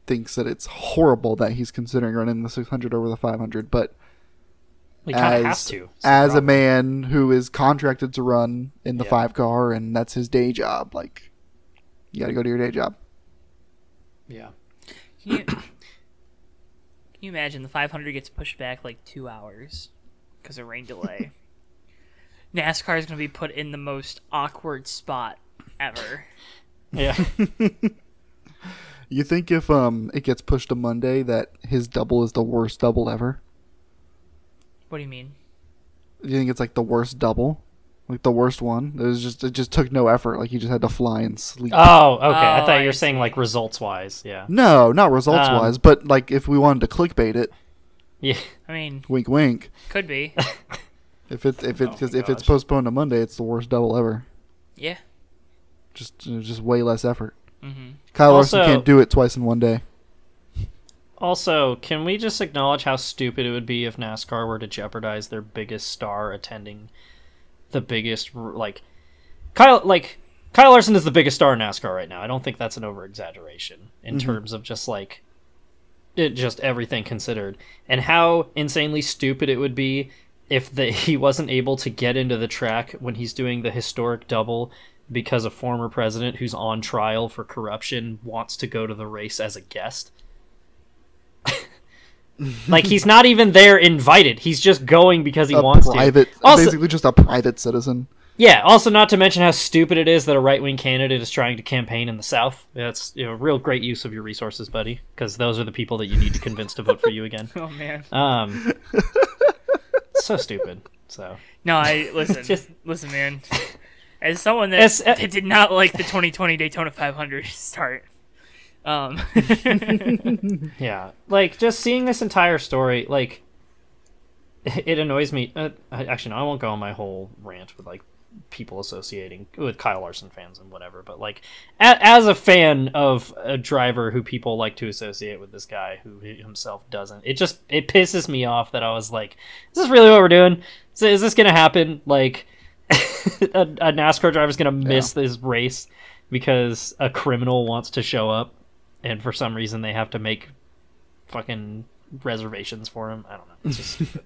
thinks that it's horrible that he's considering running the 600 over the 500, but He kind of as has to. It's the as a man who is contracted to run in the Yeah. five car and that's his day job, like you got to go to your day job. Yeah. Can you, can you imagine the 500 gets pushed back like two hours because of rain delay? NASCAR is going to be put in the most awkward spot ever. Yeah. You think if um it gets pushed to Monday that his double is the worst double ever? What do you mean? Do you think it's like the worst double? Like the worst one? It was just it just took no effort. Like he just had to fly and sleep. Oh, okay. I Oh, thought I you were saying like results wise. Yeah. no, not results Um, wise, but like if we wanted to clickbait it, Yeah. I mean, wink wink. could be. If it's if it's Oh my cause if it's gosh. postponed to Monday, it's the worst double ever. Yeah. Just just way less effort. hmm Kyle Larson can't do it twice in one day. Also, can we just acknowledge how stupid it would be if NASCAR were to jeopardize their biggest star attending the biggest like Kyle like Kyle Larson is the biggest star in NASCAR right now. I don't think that's an over exaggeration in Mhm. terms of just like it just everything considered and how insanely stupid it would be if the, he wasn't able to get into the track when he's doing the historic double because a former president who's on trial for corruption wants to go to the race as a guest. like he's not even there invited. He's just going because he a wants private, to. Also, basically just a private citizen. yeah. Also, not to mention how stupid it is that a right-wing candidate is trying to campaign in the South. That's you know real great use of your resources, buddy, because those are the people that you need to convince to vote for you again. Oh man. Um, so stupid. So No, I listen. Just- listen, man. As someone that, As- uh, that did not like the 2020 Daytona 500 start, um, yeah, like just seeing this entire story, like it annoys me. Uh, actually, no, I won't go on my whole rant with like people associating with Kyle Larson fans and whatever. But like, a- as a fan of a driver who people like to associate with this guy who himself doesn't, it just it pisses me off that I was like, is this really what we're doing? Is, is this gonna happen? Like, a, a NASCAR is gonna miss this race because a criminal wants to show up, and for some reason they have to make fucking reservations for him. I don't know. It's just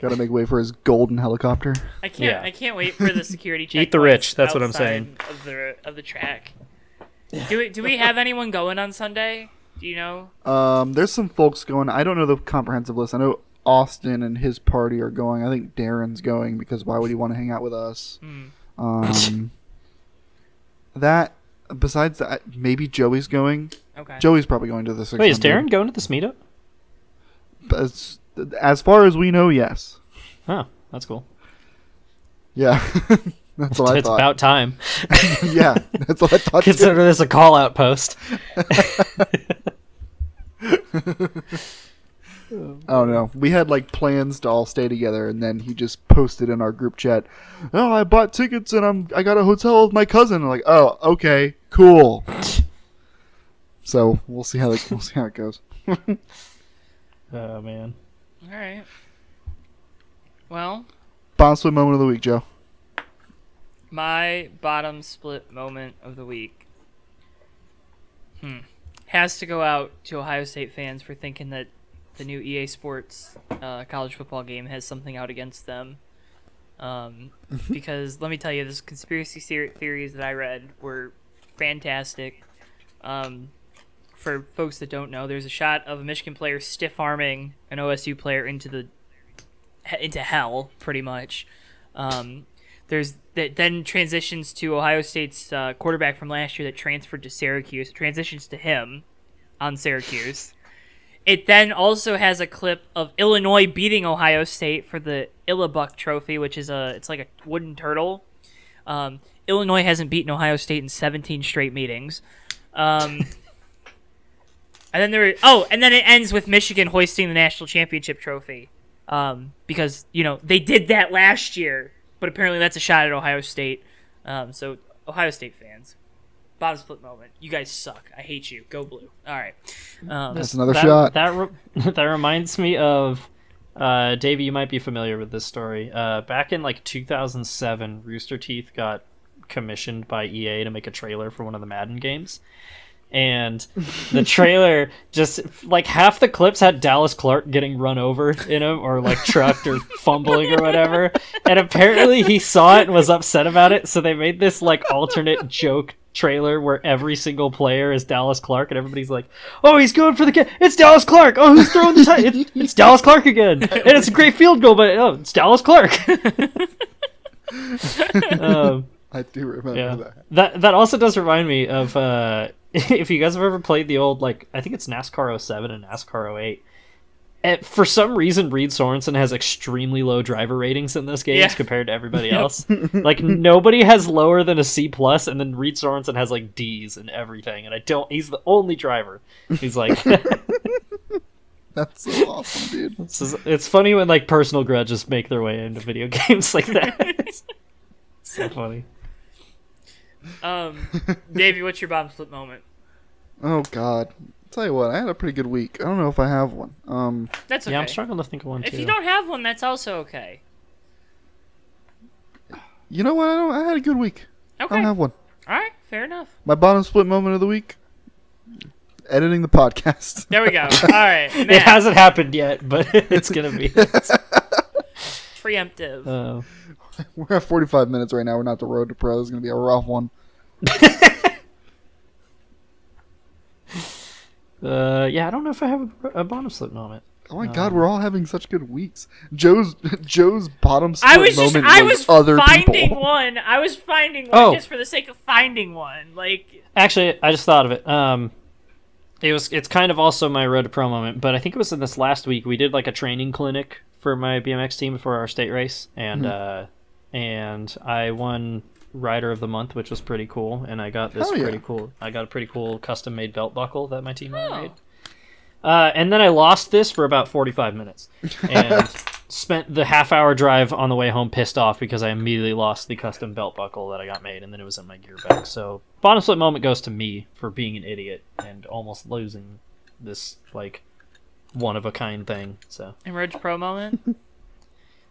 Got to make way for his golden helicopter. I can't. Yeah. I can't wait for the security check. Eat the rich, that's what I'm saying. Of the of the track. Do we do we have anyone going on Sunday? Do you know? Um, there's some folks going. I don't know the comprehensive list. I know Austin and his party are going. I think Darren's going because why would he want to hang out with us? Hmm. Um, that besides that, maybe Joey's going. Okay. Joey's probably going to the 600. Wait, is Darren going to this meetup? As, as far as we know, yes. Oh, that's cool. Yeah, that's what I it's thought. about time. yeah, that's what I thought. too. Consider this a call out post. Oh know. we had like plans to all stay together, and then he just posted in our group chat, "Oh, I bought tickets and I'm I got a hotel with my cousin." I'm like, oh, okay, cool. so we'll see how it, we'll see how it goes. Oh man. All right. Well, Bomb split moment of the week, Joe. my bottom split moment of the week. Hmm. Has to go out to Ohio State fans for thinking that the new EA Sports uh, college football game has something out against them. Um, because let me tell you, this conspiracy theories that I read were fantastic. Um, for folks that don't know, there's a shot of a Michigan player stiff arming an OSU player into the into hell, pretty much. Um, there's that then transitions to Ohio State's uh, quarterback from last year that transferred to Syracuse. Transitions to him on Syracuse. It then also has a clip of Illinois beating Ohio State for the Illibuck Trophy, which is a it's like a wooden turtle. Um, Illinois hasn't beaten Ohio State in 17 straight meetings. Um, and then there, oh, and then it ends with Michigan hoisting the national championship trophy, um, because you know they did that last year, but apparently that's a shot at Ohio State. Um, so Ohio State fans, bottom split moment. You guys suck. I hate you. Go blue. All right. Um, That's another that, shot. That re- that reminds me of uh, Davey. You might be familiar with this story. Uh, back in like 2007, Rooster Teeth got commissioned by EA to make a trailer for one of the Madden games. And the trailer just like half the clips had Dallas Clark getting run over in them or like trucked or fumbling or whatever. And apparently he saw it and was upset about it. So they made this like alternate joke trailer where every single player is Dallas Clark, and everybody's like, "Oh, he's going for the kick! It's Dallas Clark! Oh, who's throwing the tie? It's, it's Dallas Clark again! And it's a great field goal, but oh, it's Dallas Clark." um, I do remember yeah, that. that that also does remind me of uh, if you guys have ever played the old like I think it's NASCAR 07 and NASCAR 08. And for some reason, Reed Sorenson has extremely low driver ratings in this game Yeah. compared to everybody else. like nobody has lower than a C plus, and then Reed Sorenson has like D's and everything. And I don't. He's the only driver. He's like, That's so awesome, dude. this is- it's funny when like personal grudges make their way into video games like that. it's so funny. Um, Davey, what's your bomb slip moment? Oh God. Tell you what, I had a pretty good week. I don't know if I have one. Um, That's okay. Yeah, I'm struggling to think of one If too. you don't have one, that's also okay. you know what? I don't. I had a good week. Okay. I don't have one. All right. Fair enough. My bottom split moment of the week. Editing the podcast. There we go. All right. it hasn't happened yet, but it's gonna be. preemptive. Uh, We're at 45 minutes right now. We're not the road to pro. It's gonna be a rough one. Uh, yeah, I don't know if I have a, a bottom slip moment. Oh my Um, God, we're all having such good weeks. Joe's Joe's bottom split I was just moment I was, was other finding people. one. I was finding one Oh. just for the sake of finding one. Like Actually, I just thought of it. Um, it was it's kind of also my road to pro moment, but I think it was in this last week we did like a training clinic for my BMX team for our state race, and Mm-hmm. uh, and I won rider of the month, which was pretty cool, and I got this Hell yeah. pretty cool. I got a pretty cool custom made belt buckle that my team Oh. made. Uh, and then I lost this for about 45 minutes and spent the half hour drive on the way home pissed off because I immediately lost the custom belt buckle that I got made and then it was in my gear bag. So, bottom slip moment goes to me for being an idiot and almost losing this, like, one of a kind thing. So, in Road Pro moment.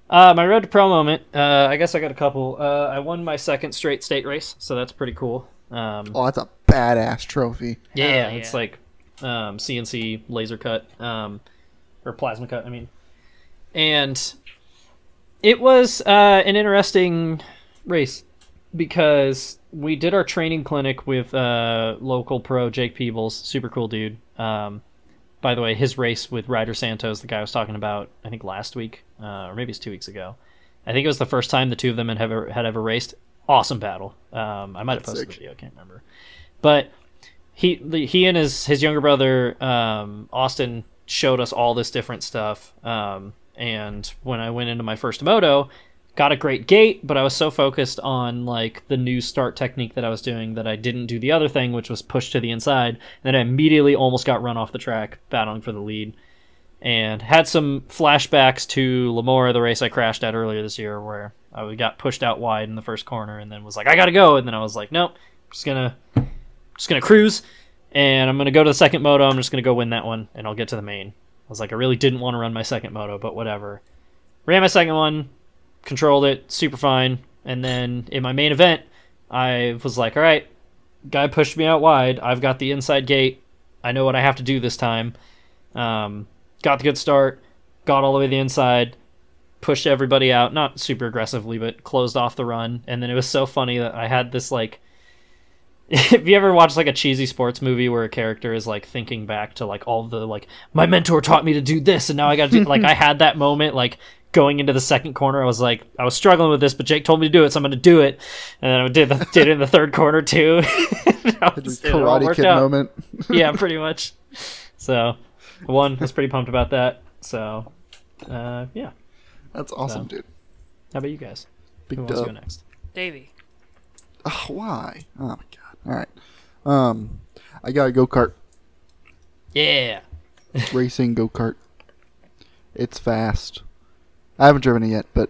uh, my road to pro moment, uh, I guess I got a couple. Uh, I won my second straight state race, so that's pretty cool. Um, Oh, that's a badass trophy. Yeah, Hell it's like um, CNC laser cut, um, or plasma cut. I mean, and it was uh, an interesting race because we did our training clinic with uh, local pro Jake Peebles, super cool dude. Um, by the way, his race with Ryder Santos, the guy I was talking about, I think last week, uh, or maybe it's two weeks ago. I think it was the first time the two of them had ever had ever raced. Awesome battle. Um, I might have posted the video. I can't remember, but he he and his his younger brother um, Austin showed us all this different stuff. Um, and when I went into my first moto, got a great gate, but I was so focused on like the new start technique that I was doing that I didn't do the other thing, which was push to the inside. And Then I immediately almost got run off the track, battling for the lead, and had some flashbacks to Lamora, the race I crashed at earlier this year, where I got pushed out wide in the first corner, and then was like, I gotta go, and then I was like, nope, just gonna just gonna cruise, and I'm gonna go to the second moto. I'm just gonna go win that one, and I'll get to the main. I was like, I really didn't want to run my second moto, but whatever. Ran my second one, controlled it super fine, and then in my main event, I was like, all right, guy pushed me out wide. I've got the inside gate. I know what I have to do this time. Um, got the good start, got all the way to the inside, pushed everybody out, not super aggressively, but closed off the run. And then it was so funny that I had this like if you ever watched like a cheesy sports movie where a character is like thinking back to like all the like my mentor taught me to do this and now I got to do like I had that moment like going into the second corner I was like I was struggling with this but Jake told me to do it so I'm going to do it and then I did the, did it in the third corner too. Was- Karate Kid out. moment. yeah, pretty much. So one was pretty pumped about that. So uh, yeah, That's awesome, So. dude. how about you guys? Big Who wants to go next? Davey. Oh, why? Oh my god. All right. Um, I got a go kart Yeah. racing go kart. It's fast. I haven't driven it yet, but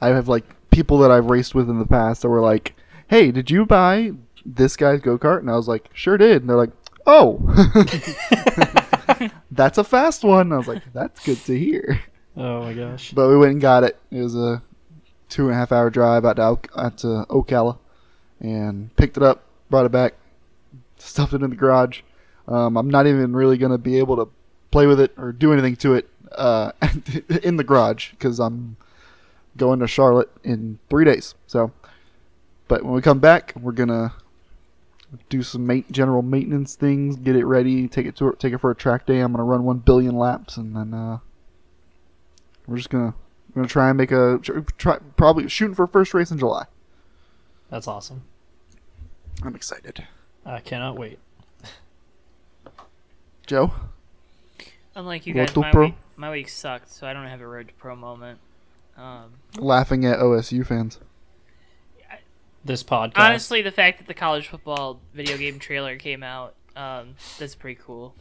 I have like people that I've raced with in the past that were like, "Hey, did you buy this guy's go kart?" And I was like, "Sure did." And they're like, "Oh, that's a fast one." I was like, "That's good to hear." Oh my gosh. But we went and got it. It was a two and a half hour drive out to, Oc- out to Ocala, and picked it up, brought it back, stuffed it in the garage. Um, I'm not even really gonna be able to play with it or do anything to it uh, in the garage because I'm going to Charlotte in three days. So, but when we come back, we're gonna do some ma- general maintenance things, get it ready, take it to take it for a track day. I'm gonna run one billion laps, and then uh, we're just gonna we're gonna try and make a try probably shooting for first race in July. That's awesome. I'm excited. I cannot wait. Joe, Unlike you Road guys, my week, my week sucked, so I don't have a road to pro moment. Um, laughing at OSU fans. This podcast. honestly, the fact that the college football video game trailer came out, um, that's pretty cool.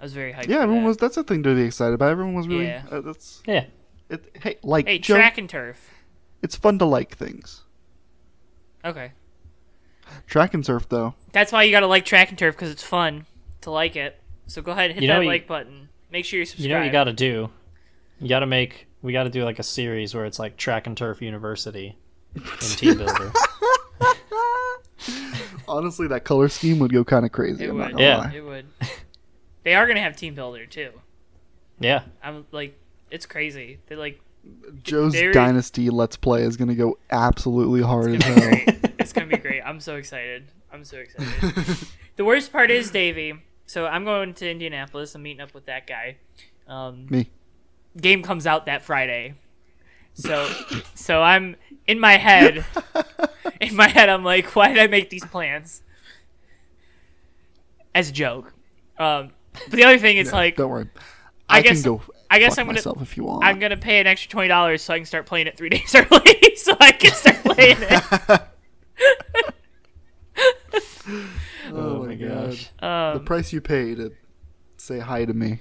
I was very hyped. Yeah, everyone that. was. That's a thing to be excited about. Everyone was really. Yeah. Uh, that's yeah. it. Hey, like Hey, Joe, track and turf. it's fun to like things. Okay, Track and turf, though. that's why you gotta like track and turf because it's fun to like it. So go ahead and hit You know that what you- like button. Make sure you subscribe. You know what you got to do? You got to make. We got to do like a series where it's like Track and Turf University in Team Builder. Honestly, that color scheme would go kind of crazy. It would. Yeah. lie. It would. they are gonna have team builder too. yeah. I'm like, it's crazy. They like Joe's Very- Dynasty Let's Play is gonna go absolutely hard as It's gonna be hell. great. It's gonna be great. I'm so excited. I'm so excited. the worst part is Davey. So I'm going to Indianapolis. I'm meeting up with that guy. Um, Me. game comes out that Friday. So, so I'm in my head. In my head, I'm like, why did I make these plans? As a joke. Um, but the other thing is like, Don't worry. I I, guess- can go. I guess I'm gonna- if you want. I'm gonna pay an extra twenty dollars so I can start playing it three days early, so I can start playing it. oh my god. The Um, price you pay to say hi to me.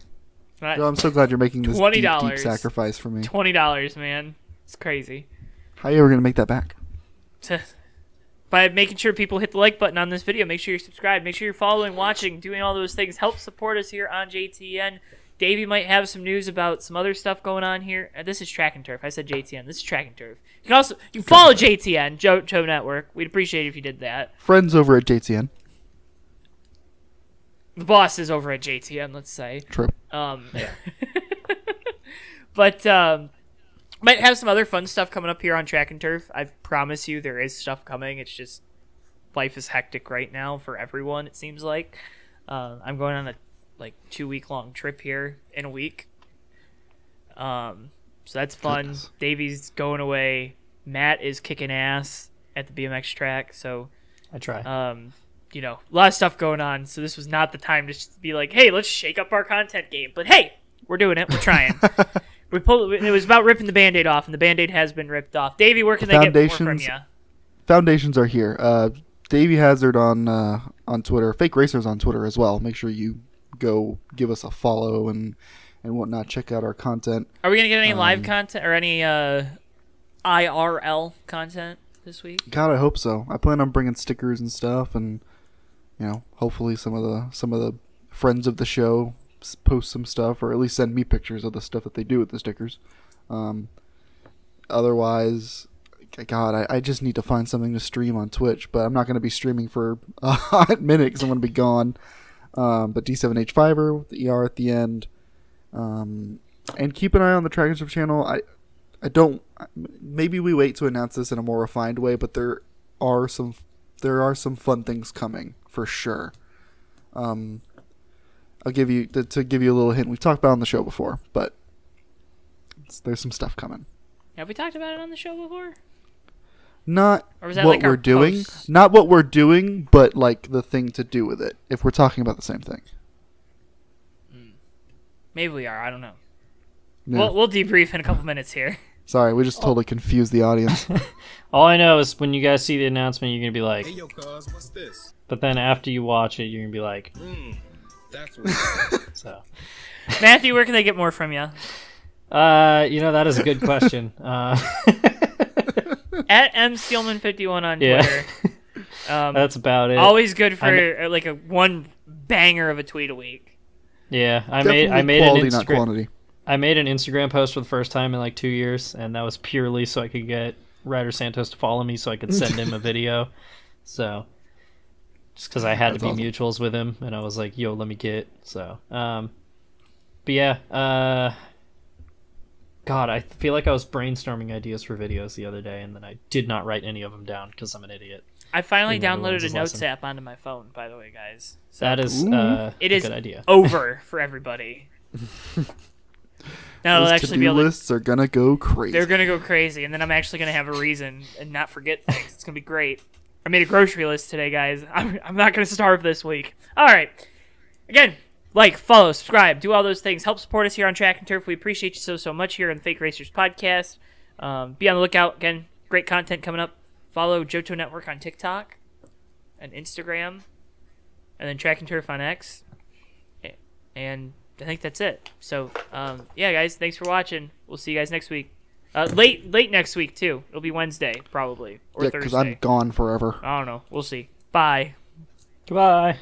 but- Joe, I'm so glad you're making this deep, deep $20. sacrifice for me. Twenty dollars, man. It's crazy. How are you ever gonna make that back? By making sure people hit the like button on this video, make sure you're subscribed, make sure you're following, watching, doing all those things. Help support us here on JTN. Davey might have some news about some other stuff going on here. Uh, this is Track and Turf. I said JTN. This is Track and Turf. You can also you can follow JTN Joe, Joe Network. We'd appreciate it if you did that. Friends over at JTN. The boss is over at JTN. Let's say. True. Um, but um, might have some other fun stuff coming up here on Track and Turf. I promise you, there is stuff coming. It's just life is hectic right now for everyone. It seems like uh, I'm going on a like two week long trip here in a week. Um, so that's fun. Goodness. Davey's going away. Matt is kicking ass at the BMX track. So I try. um, you know, a lot of stuff going on. So this was not the time to just be like, hey, let's shake up our content game. But hey, we're doing it. We're trying. we pulled. It was about ripping the band-aid off, and the band-aid has been ripped off. Davey, where can they get more from Foundations- you? Foundations are here. Uh, Davey Hazard on uh, on Twitter. Fake Racers on Twitter as well. Make sure you go give us a follow and and whatnot. Check out our content. Are we gonna get any live Um, content or any uh, IRL content this week? God, I hope so. I plan on bringing stickers and stuff, and you know, hopefully some of the some of the friends of the show post some stuff, or at least send me pictures of the stuff that they do with the stickers. Um, otherwise, God, I, I just need to find something to stream on Twitch, but I'm not going to be streaming for a hot minute because I'm going to be gone. Um, but D7H5er with the ER at the end. Um, and keep an eye on the Trackers of channel. I I don't. Maybe we wait to announce this in a more refined way, but there are some there are some fun things coming for sure. Um, I'll give you to, to give you a little hint. We've talked about it on the show before, but there's some stuff coming. Have we talked about it on the show before? Not Or was that what like we're doing, posts? not what we're doing, but like the thing to do with it. If we're talking about the same thing, Maybe we are. I don't know. Yeah. We'll, we'll debrief in a couple minutes here. Sorry, we just totally confused the audience. All I know is when you guys see the announcement, you're gonna be like, Hey yo, cuz, what's this? but then after you watch it, you're gonna be like, Hmm, that's what. so. Matthew, where can they get more from you? Uh, you know that is a good question. Uh, At M Steelman fifty one on yeah, Twitter. Um, that's about it. always good for I'm- uh, like a one banger of a tweet a week. Yeah, I made I Definitely made quality, an not Instagram quantity. I made an Instagram post for the first time in like two years, and that was purely so I could get Ryder Santos to follow me, so I could send him a video. So, just because I had That's to be awesome. mutuals with him, and I was like, "Yo, let me get." So, um, but yeah, uh, God, I feel like I was brainstorming ideas for videos the other day, and then I did not write any of them down because I'm an idiot. I finally downloaded a notes lesson. app onto my phone. By the way, guys, so That is Ooh. uh, It a is good idea. over for everybody. now Those actually to-do be able to. lists are gonna go crazy. They're gonna go crazy, and then I'm actually gonna have a reason and not forget things. It's gonna be great. I made a grocery list today, guys. I'm, I'm not gonna starve this week. All right. Again, like, follow, subscribe, do all those things. Help support us here on Track and Turf. We appreciate you so so much here on the Fake Racers podcast. Um, be on the lookout. Again, great content coming up. Follow Johto Network on TikTok and Instagram, and then Track and Turf on X, And I think that's it. So, um, yeah, guys, thanks for watching. We'll see you guys next week. Uh, late, late next week too. It'll be Wednesday probably or yeah, Thursday. because I'm gone forever. I don't know. We'll see. Bye. Goodbye.